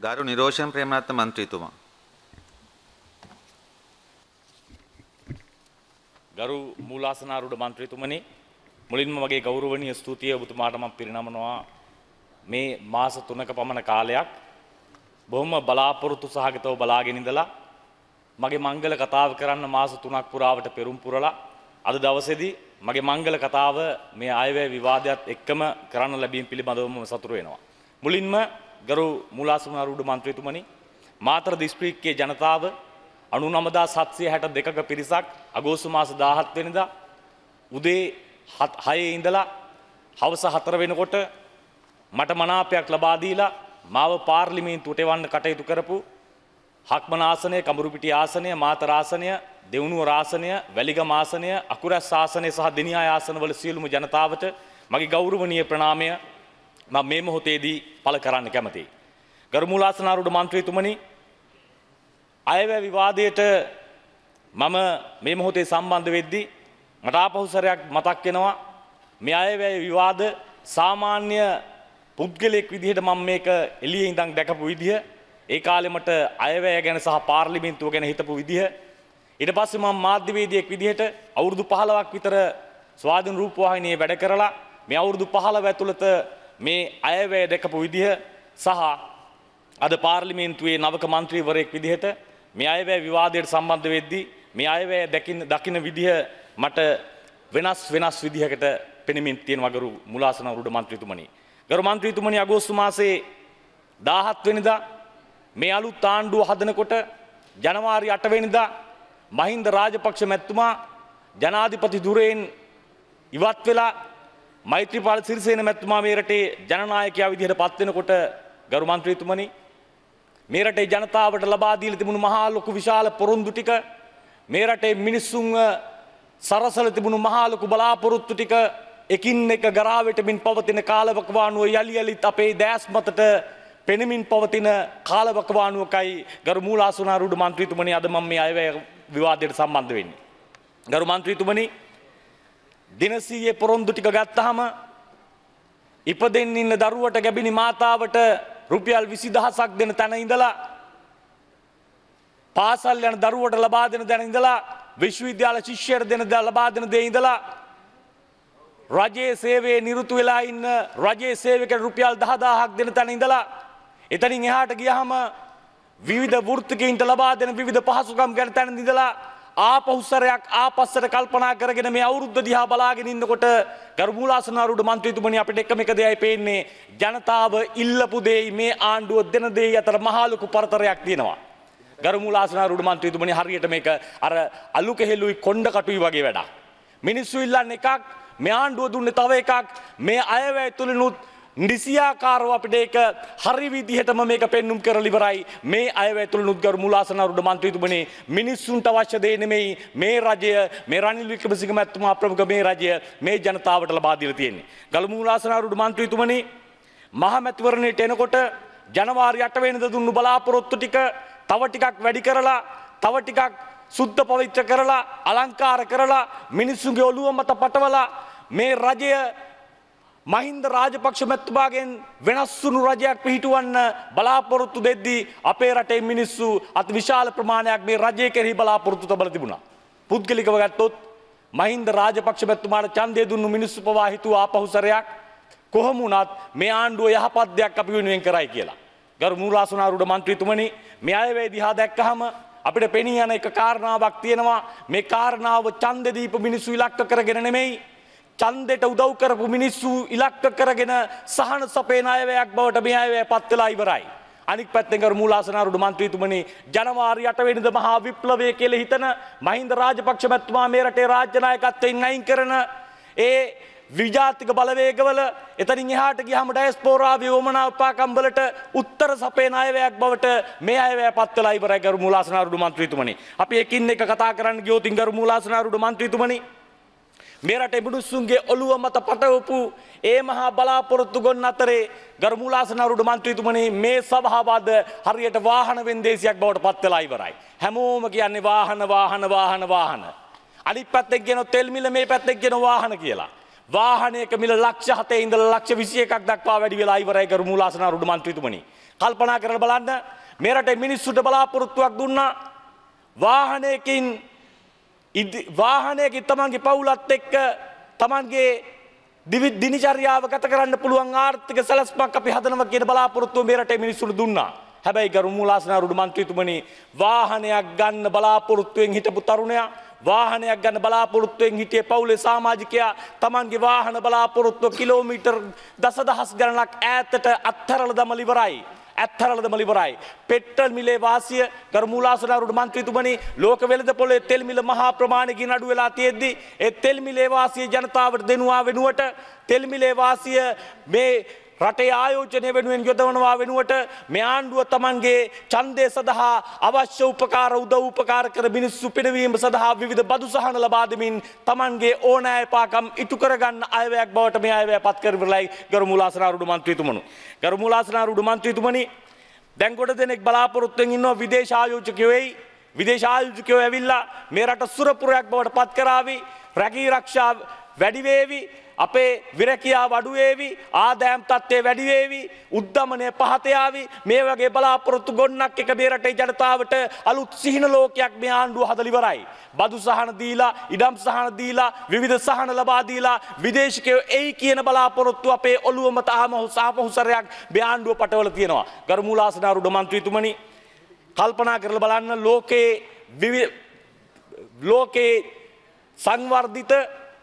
ගරු නිරෝෂන් ප්‍රේමරත්න මන්ත්‍රීතුමා. ගරු මූලාසනාරුඩ මන්ත්‍රීතුමනි මුලින්ම මගේ ගෞරවනීය ස්තුතිය ඔබතුමාට මම පිරිනමනවා මේ මාස 3ක පමණ කාලයක් බොහොම බලාපොරොත්තු සහගතව බලාගෙන ඉඳලා මගේ මංගල කතාව කරන්න මාස 3ක් පුරාවට පෙරම් පුරලා අද දවසේදී මගේ මංගල කතාව මේ අයවැය විවාදයක් එක්කම කරන්න ලැබීම පිළිබඳවම සතුටු වෙනවා. මුලින්ම ගරු මූලාසනාරුඩ මන්ත්‍රීතුමනි මාතර දිස්ත්‍රික්කයේ ජනතාව අනු නමදා සත්සය හැට දෙකක පිරිසක් අගෝසු මාස දාහත් වෙනදා උදේ හයේ ඉඳලා හවස හතර වෙනකොට මට මනාපයක් ලබාදීලා මාව පාර්ලිමේන්තුවට එවන්න කටයුතු කරපු හක්මන ආසනය කමුරුපිටි ආසනය මාතරාසනය දෙවුණුව රාසනය වැලිගම ආසනය අකුරැස් ආසනය සහ දෙනියා ආසනවල සියලුම ජනතාවට මගේ ගෞරවනීය ප්‍රණාමය මම මේ මොහොතේදී පළ කරන්න කැමතියි. ගරුමූලාසනාරුඩ මන්ත්‍රීතුමනි අයවැ විවාදයට මම මේ මොහොතේ සම්බන්ධ වෙද්දි මට ආපහුසරයක් මතක් වෙනවා. මේ අයවැය විවාද සාමාන්‍ය පුද්ගලයෙක් විදිහට මම මේක එළියේ ඉඳන් දැකපු විදිහ. ඒ කාලේ මට අයවැය ගැන සහ පාර්ලිමේන්තුව ගැන හිතපු විදිහ. ඊට පස්සේ මම මාධ්‍යවේදියෙක් විදිහට අවුරුදු 15ක් විතර ස්වාධීන රූපවාහිනියේ වැඩ කරලා මේ අවුරුදු 15 ඇතුළත මේ අයවැය දැකපු විදිහ සහ අද පාර්ලිමේන්තුවේ නවක මන්ත්‍රීවරයෙක් විදිහට මේ අයවැය විවාදයට සම්බන්ධ වෙද්දී මේ අයවැය දකින්න දකින්න විදිහ මට වෙනස් වෙනස් විදිහකට පෙනෙමින් තියෙන වගරු මුලාසන උරුඩ මන්ත්‍රීතුමනි. ගරු මන්ත්‍රීතුමනි අගෝස්තු මාසයේ 17 වෙනිදා මේ අලුත් ආණ්ඩුව හදනකොට ජනවාරි 8 වෙනිදා මහින්ද රාජපක්ෂ මැතිතුමා ජනාධිපති ධුරයෙන් ඉවත් වෙලා මෛත්‍රීපාල සිරිසේන මැතිතුමා මේ රටේ ජනනායකයා විදිහට පත් වෙනකොට ගරු මන්ත්‍රීතුමනි මේ රටේ ජනතාවට ලබා දීලා තිබුණු මහා ලොකු විශාල පොරොන්දු ටික මේ රටේ මිනිස්සුන්ව සරසල තිබුණු මහා ලොකු බලාපොරොත්තු ටික එකින් එක ගරාවෙටමින් පවතින කාලවකවානුව යලි යලිත් අපේ දෑස් මතට පෙනෙමින් පවතින කාලවකවානුවකයි ගරු මූලාසනාරුඩ මන්ත්‍රීතුමනි අද මම මේ අයවැය විවාදයට සම්බන්ධ වෙන්නේ. ගරු මන්ත්‍රීතුමනි දිනසීයේ පොරොන්දු ටික ගත්තාම ඉපදෙන්න ඉන්න දරුවට ගැබිනි මාතාවට රුපියල් විසි දහසක් දෙන තැන ඉඳලා පාසල් යන දරුවට ලබා දෙන දැන ඉඳලා විශ්වවිද්‍යාල ශිෂ්‍යයට දෙන ද ලබා දෙන දේ ඉඳලා රජයේ සේවයේ නිරුතු වෙලා ඉන්න රජයේ සේවකට රුපියල් දහදාහක් දෙන තැන ඉඳලා එතනින් එහාට ගියහම විවිධ වෘත්තිකයින්ට ලබා දෙන විවිධ පහසුකම් ගැන තැන ඉඳලා ආපහුස්සරයක් ආපස්සට කල්පනා කරගෙන මේ අවුරුද්ධ දිහා බලාගෙන ඉන්නකොට ගරුමූලාසනාරුඩ මන්ත්‍රීතුමනි අපිට එකම එක දෙයයි පේන්නේ ජනතාව ඉල්ලපු දෙයි මේ ආණ්ඩුව දෙන දෙයි අතර මහලොකු පරතරයක් තියෙනවා. ගරුමූලාසනාරුඩ මන්ත්‍රීතුමනි හරියට මේක අර අලු කෙහෙල්ලුයි කොණ්ඩ කටුයි වගේ වැඩක්. මිනිස්සු ඉල්ලන්න එකක් මේ ආණ්ඩුව දුන්නේ තව එකක් මේ අයවැය තුළිනුත් නිසියාකාරව අපිට ඒක හරි විදිහටම මේක පෙන්නුම් කරලා ඉවරයි. මේ අයවැය තුළ නුද්ගරු මුලාසනාරුඩ මන්ත්‍රීතුමනි මිනිස්සුන්ට අවශ්‍ය දේ නෙමෙයි. මේ රජය මේ රනිල් වික්‍රමසිංහ මැතිතුමා ප්‍රමුඛ මේ රජය මේ ජනතාවට ලබා දීලා තියෙන්නේ. ගලු මුලාසනාරුඩ මන්ත්‍රීතුමනි මහ මැතිවරණයට එනකොට ජනවාරි 8 වෙනිදා දුන්නු බලාපොරොත්තු ටික තව ටිකක් වැඩි කරලා තව ටිකක් සුද්ධ පවිත්‍ර කරලා අලංකාර කරලා මිනිස්සුන්ගේ ඔළුව මත පටවලා මේ රජය මහින්ද රාජපක්ෂ මැතිතුමාගෙන් වෙනස් වුණු රජයක් පිහිටුවන්න බලාපොරොත්තු දෙද්දී අපේ රටේ මිනිස්සු අති විශාල ප්‍රමාණයක් මේ රජය කෙරෙහි බලාපොරොත්තු තබලා තිබුණා. පුද්ගලිකව ගත්තොත් මහින්ද රාජපක්ෂ මැතිතුමාට ඡන්දය දුන්නු මිනිස්සු පවා හිතුවා ආපහුසරයක් කොහොම වුණත් මේ ආණ්ඩුව යහපත් දෙයක් අපි වෙනුවෙන් කරයි කියලා. ගරු මූලාසනාරුඩ මන්ත්‍රීතුමනි මේ අයවැය දිහා දැක්කහම අපිට පෙනී යන එක කාරණාවක් තියෙනවා මේ කාරණාව ඡන්ද දීප මිනිස්සු ඉලක්ක කරගෙන නෙමෙයි චන්දෙට උදව් කරපු මිනිස්සු ඉලක්ක කරගෙන සහන සපේන අයවැයක් බවට මේ අයවැය පත් වෙලා ඉවරයි. අනික් පැත්තෙන් කර මූලාසනාරුඩ මන්ත්‍රීතුමනි ජනවාරි 8 වෙනිදා මහා විප්ලවය කියලා හිතන මහින්ද රාජපක්ෂ මැතිතුමා මේ රටේ රාජ්‍ය නායකත්වයෙන් අයින් කරන ඒ විජාතික බලවේගවල එතනින් එහාට ගියහම ඩයස්පෝරාවේ වමනා උපාකම්වලට උත්තර සපේන අයවැයක් බවට මේ අයවැය පත් වෙලා ඉවරයි කරු මූලාසනාරුඩ මන්ත්‍රීතුමනි. අපි එකින් එක කතා කරන්න ගියොත් ඉංගරු මූලාසනාරුඩ මන්ත්‍රීතුමනි මේ රටේ මිනිස්සුන්ගේ ඔළුව මත පටවපු ඒ මහා බලාපොරොත්තු ගොන් අතරේ ගර්මුලාසනරුඩ මන්ත්‍රීතුමනි මේ සභාවාද හරියට වාහන වෙන්දේසියක් බවට පත් වෙලා ඉවරයි. හැමෝම කියන්නේ වාහන වාහන වාහන වාහන. අනිත් පැත්තෙන් කියන තෙල් මිල මේ පැත්තෙන් කියන වාහන කියලා. වාහනයක මිල ලක්ෂ හතේ ඉඳලා ලක්ෂ 21ක් දක්වා වැඩි වෙලා ඉවරයි ගර්මුලාසනරුඩ මන්ත්‍රීතුමනි. කල්පනා කරලා බලන්න මේ රටේ මිනිස්සුන්ට බලාපොරොත්තුවක් දුන්නා වාහනයකින් ඉදි- වාහනයකින් තමන්ගේ පවුලත් එක්ක තමන්ගේ දිවි දිනිචර්යාව ගත කරන්න පුළුවන් ආර්ථික සැලස්මක් අපි හදනවා කියන බලාපොරොත්තුව මේ රටේ මිනිස්සුන්ට දුන්නා. හැබැයි ගරු මූලාසනාරුඩ මන්ත්‍රීතුමනි වාහනයක් ගන්න බලාපොරොත්තුවෙන් හිටපු තරුණයා වාහනයක් ගන්න බලාපොරොත්තුවෙන් හිටියේ පවුලේ සමාජිකයා තමන්ගේ වාහන බලාපොරොත්තුව කිලෝමීටර් දසදහස් ගණනක් ඈතට අත්හැරලා දමලා ඉවරයි. ඇත්තරලද මලිවරයි. පෙට්ටල් මිලේ වාසිය ගරමූලාසනාරුට මන්ත්‍රීතුමනි ලෝක වෙළඳ පොලේ තෙල් මිල මහා ප්‍රමාණයකින් අඩු වෙලා තියෙද්දි ඒ තෙල් මිලේ වාසිය ජනතාවට දෙනවා වෙනුවට තෙල් මිලේ වාසිය මේ රටේ ආයෝජනය වෙනුවෙන් යොදවනවා වෙනුවට මේ ආණ්ඩුව තමන්ගේ ඡන්දය සඳහා අවශ්‍ය උපකාර උදව් උපකාර කර මිනිස්සු පිනවීම සඳහා විවිධ බදු සහන ලබා දෙමින් තමන්ගේ ඕනෑපාකම් ඉටු කරගන්න අයවැයක් බවට මේ අයවැය පත් කරවලයි ගරුමුලාසනාරුඩ මන්ත්‍රීතුමනු. ගරුමුලාසනාරුඩ මන්ත්‍රීතුමනි දැන් ගොඩ දෙනෙක් බලාපොරොත්තුවෙන් ඉන්නවා විදේශ ආයෝජකයෝ වෙයි. විදේශ ආයෝජකයෝ ඇවිල්ලා මේ රට සුරපුරයක් බවට පත් කරાવી රැකී රක්ෂා වැඩි වේවි අපේ විරකියා වඩුවේවි ආදෑම් තත්ත්වය වැඩිවේවි උද්ධමනය පහතයාවි මේ වගේ බලාපොරොත්තු ගොන්නක් එක මේ රටේ ජනතාවට අලුත් සිහින ලෝකයක් මේ ආණ්ඩුව හදලිවරයි. බදු සහන දීලා ඉඩම් සහන දීලා විවිධ සහන ලබා දීලා විදේශිකයෝ එයි කියන බලාපොරොත්තු අපේ ඔළුවම තාම සාපහුසරයක් මේ ආණ්ඩුව පටවල තියෙනවා. ගරුමූලාසනාරුඩ මන්ත්‍රීතුමනි කල්පනා කරලා බලන්න ලෝකයේ විවි- ලෝකයේ සංවර්ධිත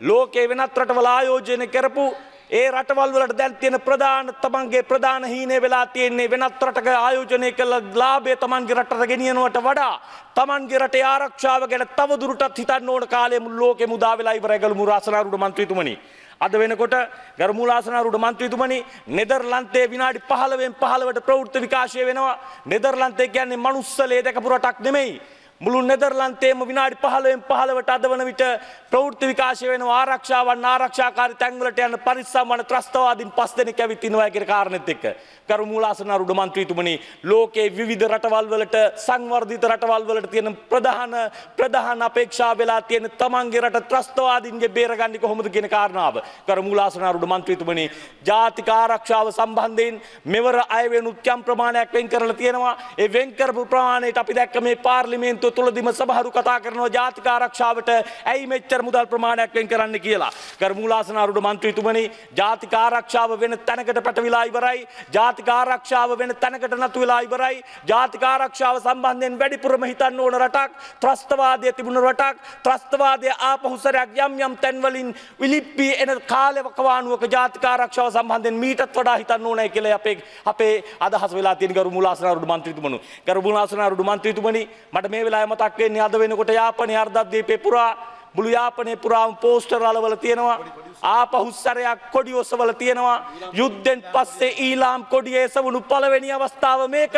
ලෝකේ වෙනත් රටවල ආයෝජනය කරපු ඒ රටවල් වලට දැන් තියෙන ප්‍රධාන තමන්ගේ ප්‍රධාන හීනේ වෙලා තියෙන්නේ වෙනත් රටක ආයෝජනය කළ ලාභය තමන්ගේ රටට ගෙනියනවට වඩා තමන්ගේ රටේ ආරක්ෂාව ගැන තවදුරටත් හිතන්න ඕන කාලේ මුළු ලෝකෙ මුදා වෙලා ඉවරයි ගලු මුරාසනාරුඩ මන්ත්‍රීතුමනි. අද වෙනකොට ගර්මූලාසනාරුඩ මන්ත්‍රීතුමනි නෙදර්ලන්තේ විනාඩි 15න් 15ට ප්‍රවෘත්ති විකාශය වෙනවා. නෙදර්ලන්තේ කියන්නේ මනුස්සලේ දැකපු රටක් නෙමෙයි. මුළු නෙදර්ලන්තේම විනාඩි පහලුවෙන් පහලවට අද වන විට ප්‍රවෘත්ති විකාශය වෙන ආරක්ෂාවන් ආරක්ෂාකාරි තැන්වලට යන පරිස්සම් වන ත්‍රස්තවාදීන් පස් දෙනෙක් ඇවිත් ඉනවා කියන කාරණෙත් එක්ක. කරු මූලාසනාරුඩ මන්ත්‍රීතුමනි ලෝකේ විවිධ රටවල් වලට සංවර්ධිත රටවල් වලට තියෙන ප්‍රධාන ප්‍රධාන අපේක්ෂා වෙලා තියෙන තමන්ගේ රට ත්‍රස්තවාදීන්ගේ බේරගන්නේ කොහොමද කියන කාරණාව. කරු මූලාසනාරුඩ මන්ත්‍රීතුමනි ජාතික ආරක්ෂාව සම්බන්ධයෙන් මෙවර අය වෙනුත් යම් ප්‍රමාණයක් වෙන් කරලා තියෙනවා. ඒ වෙන් කරපු ප්‍රමාණයට අපි දැක්ක මේ පාර්ලිමේන්තුව තුළදිම සභහරු කතා කරනවා ජාතික ආරක්ෂාවට. ඇයි මෙච්චර මුදල් ප්‍රමාණයක් වෙන් කරන්න කියලා? ගර්මූලාසනාරුඩ මන්ත්‍රීතුමනි ජාතික ආරක්ෂාව වෙන තැනකට පැටවිලා ඉවරයි. ජාතික ආරක්ෂාව වෙන තැනකට නතු වෙලා ඉවරයි. ජාතික ආරක්ෂාව සම්බන්ධයෙන් වැඩිපුරම හිතන්න ඕන රටක් ත්‍රස්තවාදය තිබුණ රටක් ත්‍රස්තවාදය ආපහුසරයක් යම් යම් තැන්වලින් විලිප්පී එන කාලෙවකවානුවක ජාතික ආරක්ෂාව සම්බන්ධයෙන් මීටත් වඩා හිතන්න ඕනයි කියලා අපේ අපේ අදහස් වෙලා තියෙන ගරු මුලාසනාරුඩ මන්ත්‍රීතුමනි ගරු මුලාසනාරුඩ මන්ත්‍රීතුමනි මට මේ වෙලාවේ මතක් වෙන්නේ අද වෙනකොට යාපනයේ අර්ධද්වීපේ පුරා. මුළු යාපනයේ පුරාම පෝස්ටර් අලවල තියෙනවා. ආපහුස්සරයක් කොඩි ඔසවල තියෙනවා. යුද්ධෙන් පස්සේ ඊලාම් කොඩියේ එසවුණු පළවෙනි අවස්ථාව මේක.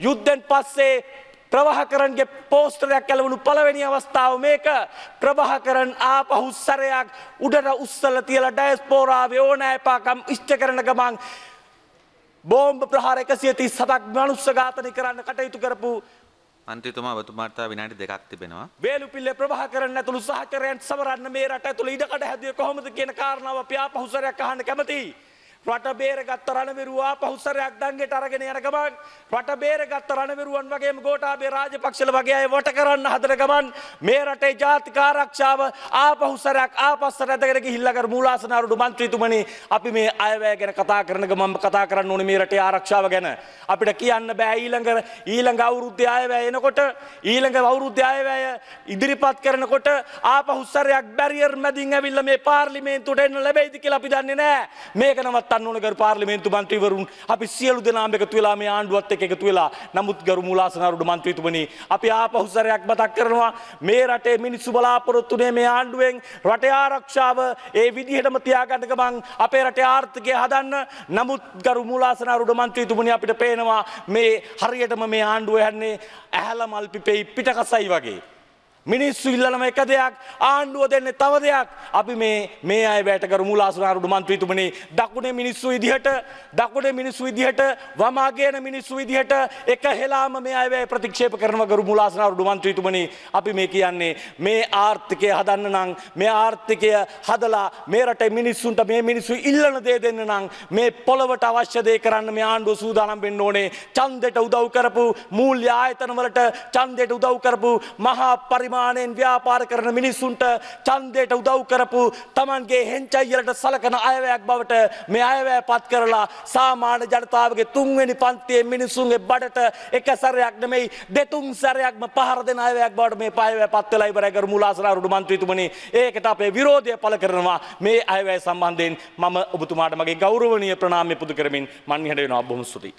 යුද්ධෙන් පස්සේ ප්‍රවාහකරන්ගේ පෝස්ටරයක් ඇලවුණු පළවෙනි අවස්ථාව මේක. ප්‍රභාකරන් ආපහුස්සරයක් උඩට උස්සල තියලා ඩයස්පෝරාවේ ඕනෑපාකම් ඉෂ්ට කරන ගමන් බෝම්බ ප්‍රහාර එකසිය තිස් සතක් මනුස්ස ඝාතනය කරන්න කටයුතු කරපු මන්ත්‍රීතුමා ඔබතුමාට විනාඩි දෙකක් තිබෙනවා. වේලු පිල්ල ප්‍රභා කරන්න ඇතුළු සහචරයන් සමරන්න මේ රට ඇතුළ ඉඩකට හැදිය කොහොමද කියන කාරණාව අපි ආපහුසරයක් අහන්න කැමතියි. රට බේරගත්ත රණවිරුවා පහුසරයක් දංගෙට අරගෙන යන ගමන් රට බේරගත්ත රණවිරුවන් වගේම ගෝඨාභය රාජපක්ෂල වගේ අය වට කරන්න හදන ගමන් මේ රටේ ජාතික ආරක්ෂාව ආපහුසරයක් ආපස්සට ඇදගෙන ගිහිල්ලා කර මූලාසනාරුඩු මන්ත්‍රීතුමනි අපි මේ අයවැය ගැන කතා කරන ගමන් කතා කරන්න ඕනේ මේ රටේ ආරක්ෂාව ගැන. අපිට කියන්න බෑ ඊළඟ ඊළඟ අවුරුද්දේ අයවැය එනකොට ඊළඟ අවුරුද්දේ අයවැය ඉදිරිපත් කරනකොට ආපහුසරයක් බැරියර් මැදින් ඇවිල්ලා මේ පාර්ලිමේන්තුවට එන්න ලැබෙයිද කියලා අපි දන්නේ නෑ. මේක නවත් ගන්න ඕන ගරු පාර්ලිමේන්තු මන්ත්‍රීවරුන් අපි සියලු දෙනාම එකතු වෙලා මේ ආණ්ඩුවත් එක්ක එකතු වෙලා. නමුත් ගරු මූලාසනාරුඩ මන්ත්‍රීතුමනි අපි ආපහු සැරයක් මතක් කරනවා මේ රටේ මිනිස්සු බලාපොරොත්තුනේ මේ ආණ්ඩුවෙන් රටේ ආරක්ෂාව ඒ විදිහටම තියාගන්න ගමන් අපේ රටේ ආර්ථිකය හදන්න. නමුත් ගරු මූලාසනාරුඩ මන්ත්‍රීතුමනි අපිට පේනවා මේ හරියටම මේ ආණ්ඩුව යන්නේ ඇහැල මල් පිපෙයි පිටකසයි වගේ. මිනිස්සු ඉල්ලනම එක දෙයක් ආණ්ඩුව දෙන්න තව දෙයක්. අපි මේ මේ අය වැටකර මුලාසනාරුඩ මන්ත්‍රීතුමනි දකුණේ මිනිස්සු විදිහට දකුණේ මිනිස්සු විදිහට වමාගේන මිනිස්සු විදිහට එක හෙලාම මේ අය ප්‍රතික්ෂේප කරනවකරු මුලාසනාරුඩ මන්ත්‍රීතුමනි අපි මේ කියන්නේ මේ ආර්ථිකය හදන්න නම් මේ ආර්ථිකය හදලා මේ රටේ මිනිස්සුන්ට මේ මිනිස්සු ඉල්ලන දේ දෙන්න නම් මේ පොළවට අවශ්‍ය දේ කරන්න මේ ආණ්ඩුව සූදානම් වෙන්න ඕනේ. ඡන්දෙට උදව් කරපු මූල්‍ය ආයතන වලට ඡන්දෙට උදව් කරපු මහා පරිමාණයෙන් ව්‍යාපාර කරන මිනිස්සුන්ට ඡන්දයට උදව් කරපු Tamanගේ හෙන්චයිලට සලකන අයවැයක් බවට මේ අයවැය පත් කරලා සාමාන්‍ය ජනතාවගේ තුන්වෙනි පන්තියේ මිනිස්සුන්ගේ බඩට එක සැරයක් නෙමෙයි දෙතුන් සැරයක්ම පහර දෙන අයවැයක් බවට මේ අයවැය පත් වෙලා ඉවරයි කරු මුලාසනාරුඩ මන්ත්‍රීතුමනි ඒකට අපේ විරෝධය පළ කරනවා මේ අයවැය සම්බන්ධයෙන් මම ඔබතුමාට මගේ ගෞරවනීය ප්‍රණාමය පුද කරමින් මන් ඉහට වෙනවා. බොහොම ස්තුතියි.